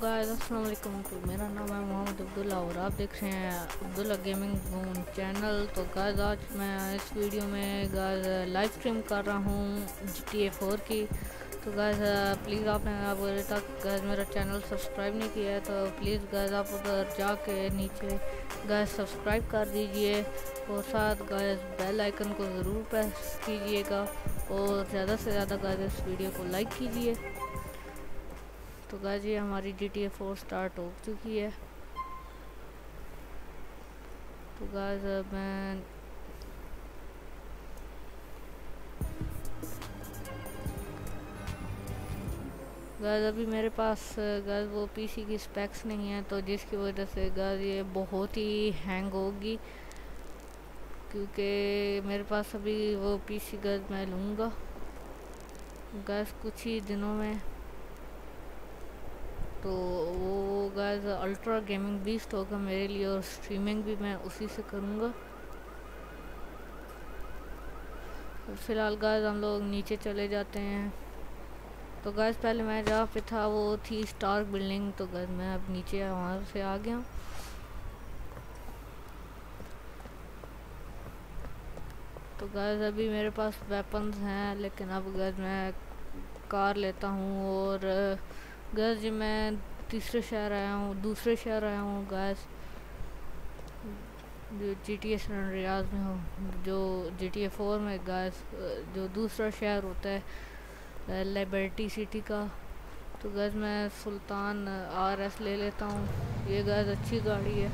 Guys अस्सलाम वालेकुम तो मेरा नाम है मोहम्मद अब्दुल्ला और आप देख रहे हैं अब्दुल्ला गेमिंग जोन चैनल तो गाइस आज मैं इस वीडियो में गाइस लाइव स्ट्रीम कर रहा हूँ जी टी ए फोर की। तो गाइस प्लीज़ आपने अभी तक गाइस मेरा चैनल सब्सक्राइब नहीं किया है तो प्लीज़ गाइस आप उधर जाके नीचे गाइस सब्सक्राइब कर दीजिए। और साथ गाइस बेल आइकन को ज़रूर प्रेस कीजिएगा। और ज़्यादा से ज़्यादा गाइस इस वीडियो को लाइक कीजिए। तो ये हमारी G T A four start हो चुकी है। तो गाइस मैं गाइस, अभी मेरे पास, गाइस, वो पीसी की स्पेक्स नहीं है तो जिसकी वजह से, गाइस, ये बहुत ही हैंग होगी, क्योंकि मेरे पास अभी वो पीसी गाइस, मैं लूँगा। गाइस, कुछ ही दिनों में तो वो गाइस अल्ट्रा गेमिंग बीस्ट होगा मेरे लिए और स्ट्रीमिंग भी मैं उसी से करूँगा। फ़िलहाल गाइस हम लोग नीचे चले जाते हैं। तो गाइस पहले मैं जहाँ पे था, वो थी स्टार बिल्डिंग तो गाइस मैं अब नीचे वहाँ से आ गया तो गाइस अभी मेरे पास वेपन्स हैं, लेकिन अब गाइस मैं कार लेता हूँ और गैस जी मैं तीसरे शहर आया हूँ, दूसरे शहर आया हूँ गैस जो जी टी एस रियाज में हूँ, जो जी टी ए फोर में गैस जो दूसरा शहर होता है लेबर्टी सिटी का. तो गैस मैं सुल्तान आर एस ले लेता हूँ. ये गैस अच्छी गाड़ी है.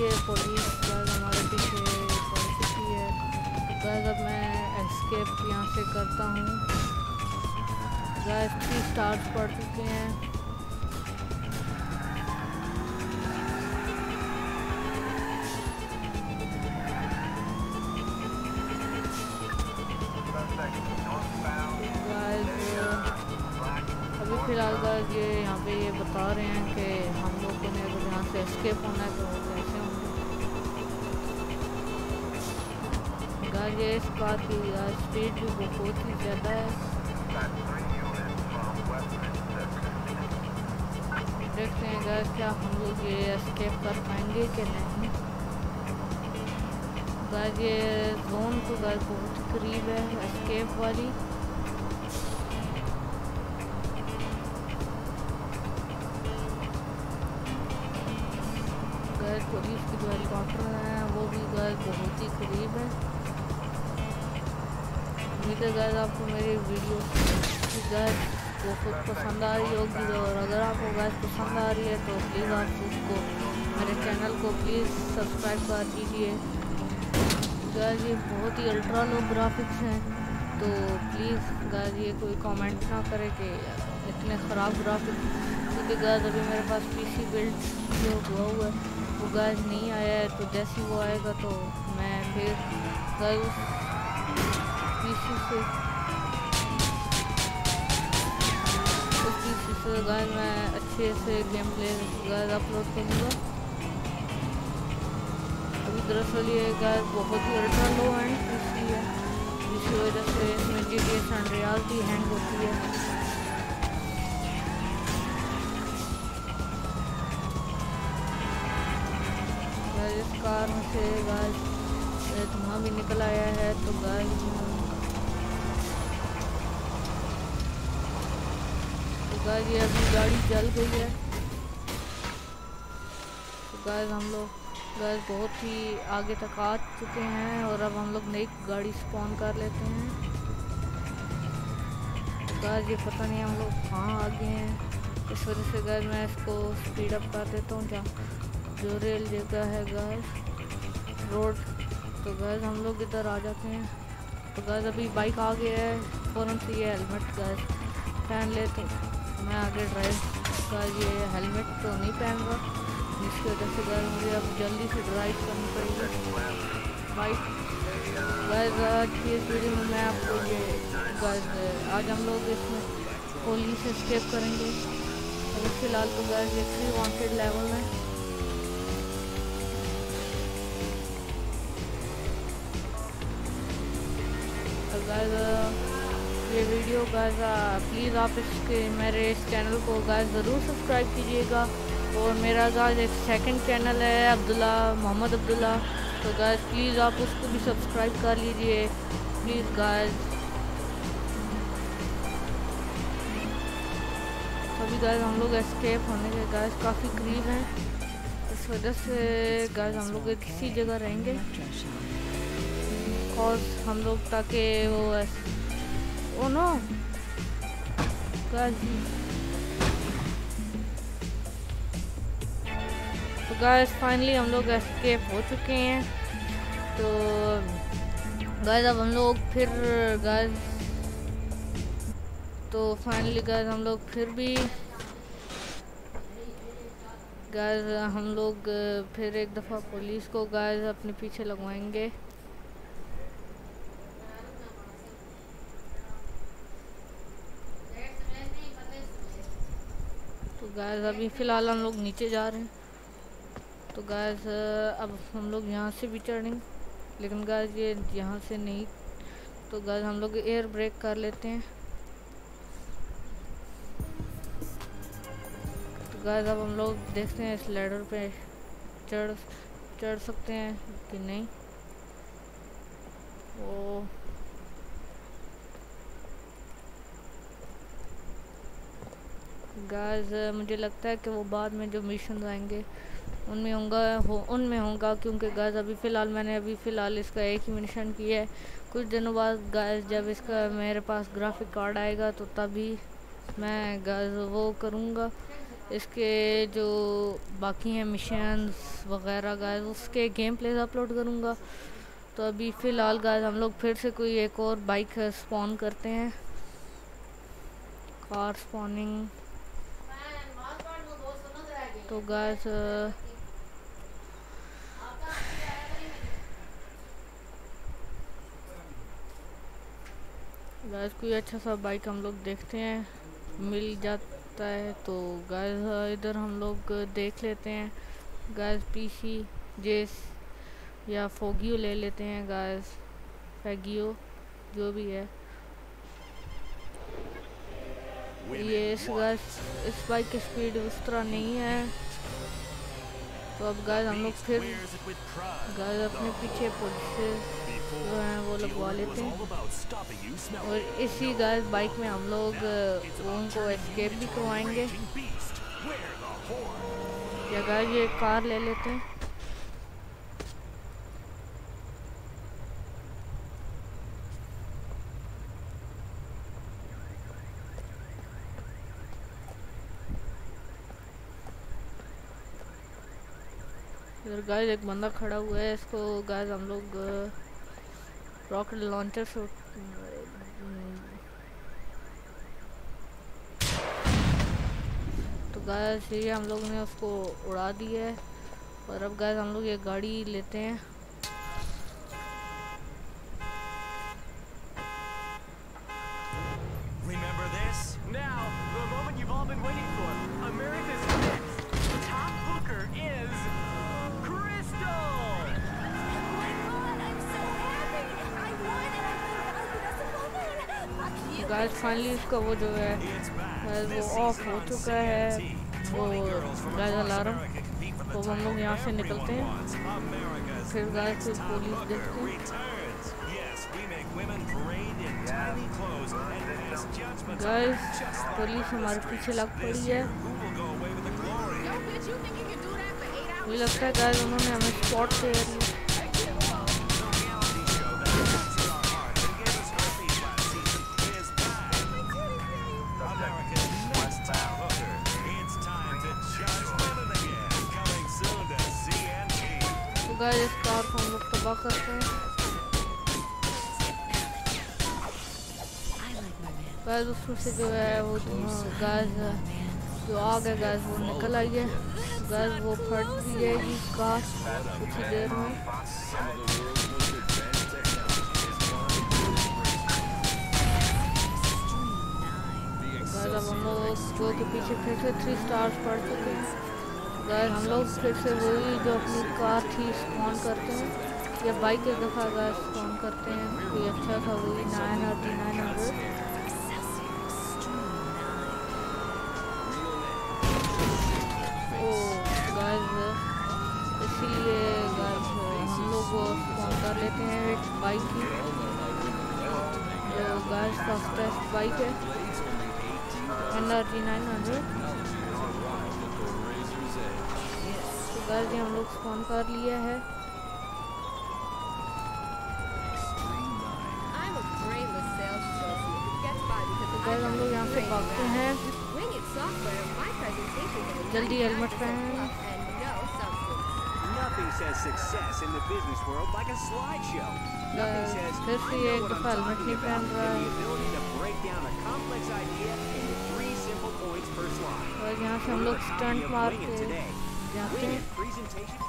ये पुलिस गाइस हमारे पीछे पड़ चुकी है। गाइस अब मैं एस्केप यहाँ से करता हूँ। गाइस थ्री स्टार्स पड़ चुके हैं। फ़िलहाल गाइस ये यहाँ पे ये बता रहे हैं कि हम लोग को ने यहाँ से एस्केप होना है तो कैसे ये इस बात की स्पीड भी बहुत ही ज़्यादा है। देखते हैं गाइस क्या हम लोग ये एस्केप कर पाएँगे कि नहीं। गाइस ये जोन तो गाइस बहुत करीब है एस्केप वाली। गैस पुलिस की जो हेलीकॉप्टर है, वो भी गैस बहुत ही करीब है। उम्मीद है गैस आपको मेरी वीडियो गैस बहुत पसंद आ रही होगी और अगर आपको गैस पसंद आ रही है तो प्लीज़ आप उसको मेरे चैनल को प्लीज़ सब्सक्राइब कर दीजिए। गैस ये बहुत ही अल्ट्रा लो ग्राफिक्स हैं तो प्लीज़ गैस ये कोई कमेंट ना करे कि इतने ख़राब ग्राफिक्स क्योंकि गैस अभी मेरे पास पीसी बिल्ड जो हुआ हुआ है, वो गैस नहीं आया है तो जैसे वो आएगा तो मैं फिर उस पीसी से पीसी से गैस मैं अच्छे से गेम प्ले गैस अपलोड करूँगा अभी दरअसल ये गैस बहुत ही अल्ट्रा लो एंड पीसी है जिसकी वजह से इसमें जी टी एस रियाज भी हैंग होती है इस कार से गाय धुआँ भी निकल आया है तो गाय गाय ये अभी गाड़ी जल गई है। तो गाय हम लोग गाय बहुत ही आगे तक आ चुके हैं और अब हम लोग नई गाड़ी स्पॉन कर लेते हैं। तो गाय ये पता नहीं हम लोग कहाँ आ गए हैं। इस वजह से गाय मैं इसको स्पीड अप कर देता हूँ जहाँ जो रेल जगह है गाइस रोड तो गैस हम लोग इधर आ जाते हैं। तो गैस अभी बाइक आ गया है फ़ौरन से ये हेलमेट गैस पहन लेते मैं आगे ड्राइव का ये हेलमेट तो नहीं पहन रहा जिसकी वजह से गैस मुझे अब जल्दी से ड्राइव करनी पड़ेगी। बाइक गैस की इस वीडियो में मैं आपको ये गैस आज हम लोग इसमें होली से स्केप करेंगे अभी फ़िलहाल तो गैस ये थ्री वांटेड लेवल में। गाइस uh, ये वीडियो गाइस प्लीज़ आप इसके मेरे इस चैनल को गाइस ज़रूर सब्सक्राइब कीजिएगा। और मेरा गाइस एक सेकंड चैनल है, अब्दुल्ला, मोहम्मद अब्दुल्ला। तो गाइस प्लीज़ आप उसको भी सब्सक्राइब कर लीजिए। प्लीज़ गाइस अभी गाइस हम लोग एस्केप होने के गाइस काफ़ी करीब हैं। इस वजह से गाइस हम लोग किसी जगह रहेंगे। और हम लोग ताकि वो ओ नो तो गाइस फाइनली हम लोग एस्केप हो चुके हैं। तो गाइस अब हम लोग फिर गाइस तो फाइनली गाइस हम लोग फिर भी गाइस हम लोग, फिर एक दफ़ा पुलिस को गाइस अपने पीछे लगवाएँगे। गैस अभी फ़िलहाल हम लोग नीचे जा रहे हैं। तो गैस अब हम लोग यहाँ से भी चढ़ेंगे लेकिन गैस ये यहाँ से नहीं। तो गैस हम लोग एयर ब्रेक कर लेते हैं। तो गैस अब हम लोग देखते हैं इस लेडर पे चढ़ चढ़ सकते हैं कि नहीं। ओ गाज मुझे लगता है कि वो बाद में जो मिशन आएँगे, उनमें होंगे, हो, उनमें होगा, क्योंकि गाज अभी फ़िलहाल मैंने अभी फ़िलहाल इसका एक ही मिशन किया है। कुछ दिनों बाद गाज जब इसका मेरे पास ग्राफिक कार्ड आएगा तो तभी मैं गाज वो करूँगा। इसके जो बाकी हैं मिशन वगैरह गाज उसके गेम प्लेस अपलोड करूँगा। तो अभी फ़िलहाल गाज हम लोग फिर से कोई एक और बाइक स्पॉन करते हैं। कार स्पॉनिंग तो गैस गैस कोई अच्छा सा बाइक हम लोग देखते हैं, मिल जाता है तो गैस इधर हम लोग देख लेते हैं। गैस पीसी जेस या फोगियो ले लेते हैं गैस फैगियो जो भी है। ये इस गैस इस बाइक की स्पीड उस तरह नहीं है। तो अब गाय हम लोग फिर गाय अपने पीछे पुलिस जो हैं, वो लगवा लेते हैं। और इसी गाय बाइक में हम लोग उनको एस्केप भी करवाएँगे। या गाय ये कार ले लेते हैं। इधर गाइस एक बंदा खड़ा हुआ है, इसको गाइस हम लोग रॉकेट लॉन्चर से तो गाइस ये हम लोग ने उसको उड़ा दिया है। और अब गाइस हम लोग ये गाड़ी लेते हैं। फाइनली इसका वो जो है वो ऑफ़ हो चुका है, वो गाइस अलार्म तो हम लोग यहाँ से निकलते हैं। फिर गाइस फिर पुलिस देखते हैं गाइस पुलिस हमारे पीछे लग पड़ी है। मुझे लगता है गाइस उन्होंने हमें स्पॉट से लोग करते हैं गैस उसमें से जो है वो गैस जो आग है गैस वो निकल आई है गैस वो फट भी जाएगी काश कुछ देर में हम लोग जो के पीछे फिर से थ्री स्टार्स पड़ चुके हैं गैस हम लोग फिर से वही जो अपनी कार थी स्पॉन करते हैं। या बाइक एक दफ़ा गैस स्पॉन करते हैं, कोई अच्छा था वही नाइन और नाइन हंड्रेड इसीलिए हम लोग स्पॉन कर लेते हैं एक बाइक की। जो गैस फास्टेस्ट बाइक है। एनर्जी नाइन हंड्रेड तो हम लोग फ़ोन कर लिया है। तो हम लोग यहाँ से भागते हैं जल्दी हेलमेट पहन Nothing says success in the business world like a slideshow. Nothing says फिर से ये हेलमेट नहीं पहन रहा है the ability to break down a complex idea into three simple points per slide. और यहाँ से हम लोग स्टंट मार के जाते हैं Presentation.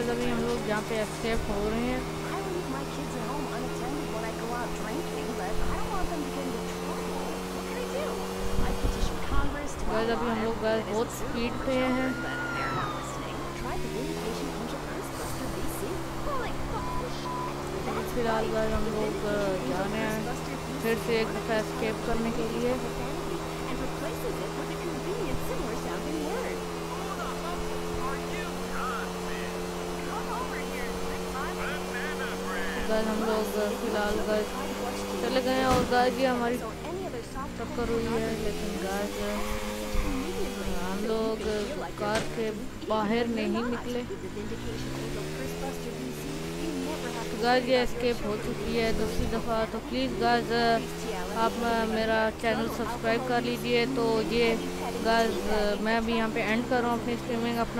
Into trouble. What can I do? I petition Congress to guys अभी हम लोग गाइस बहुत स्पीड पे हैं! अभी फ़िलहाल गाइस हम लोग अ, जा रहे हैं फिर से एक दफ़ा एस्केप करने के लिए गाइस हम लोग फ़िलहाल गाइस चले गए और गाइस ये हमारी टक्कर हुई है लेकिन गाइस हम लोग कार के बाहर नहीं निकले। गाइस ये एस्केप हो चुकी है दूसरी दफ़ा तो प्लीज़ गाइस आप मेरा चैनल सब्सक्राइब कर लीजिए तो ये गाइस मैं अभी यहाँ पे एंड कर रहा हूँ अपनी स्ट्रीमिंग अपना।